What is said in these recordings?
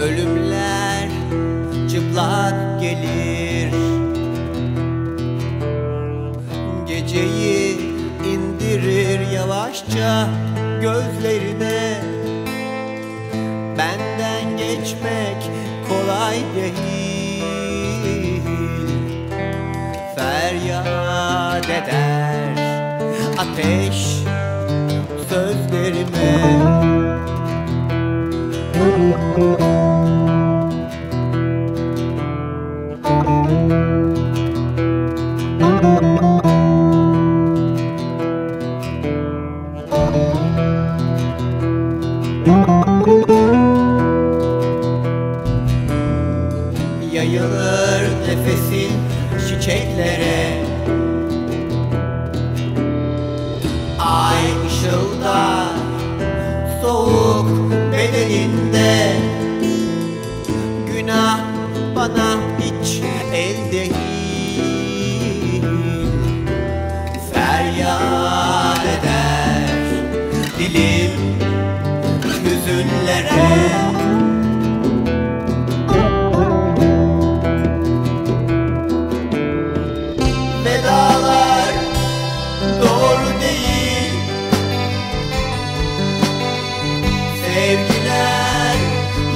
Ölümler çıplak gelir yavaşça gözlerine Benden geçmek kolay değil. Feryat eder ateş sözlerime Yayılır nefesin çiçeklere. Ay ışıldar Sevgiler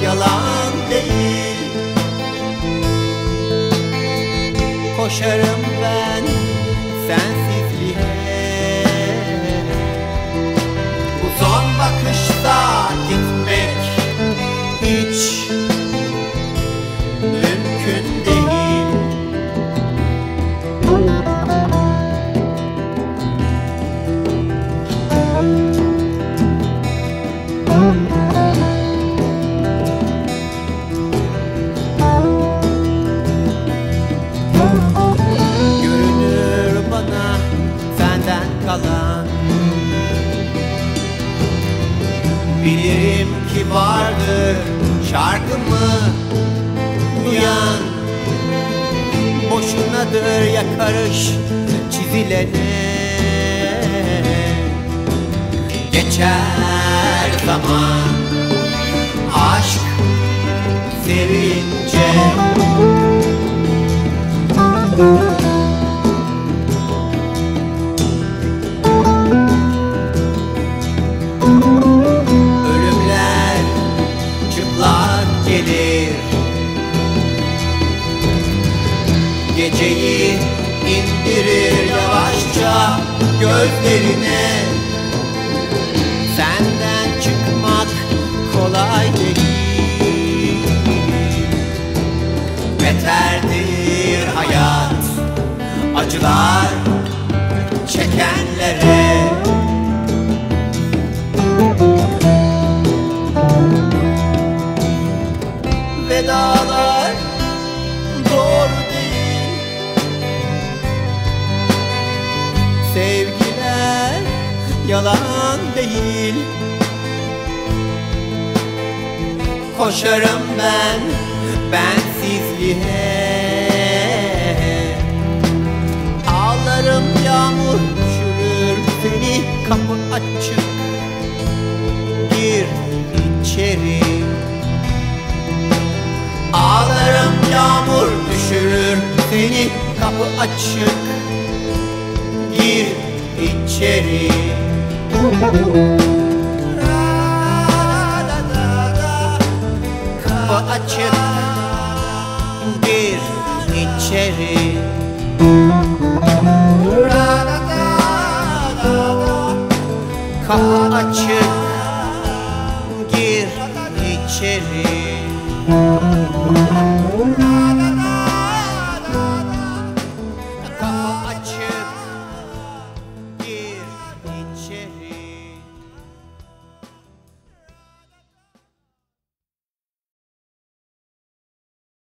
yalan değil. Koşarım ben sensizliğe. Bu son bakışta gitmek Bilirim ki vardır şarkımı duyan Boşunadır yakarış çizilene. Geçer zaman aşk sevince Geceyi indirir yavaşça gözlerine. Senden çıkmak kolay değil. Beterdir hayat acılar çekenlere Koşarım ben bensizliğe. Ağlarım yağmur düşürür seni kapı açık. Gir içeri. Ağlarım yağmur düşürür seni kapı açık. Gir içeri Kapı açık gir içeri.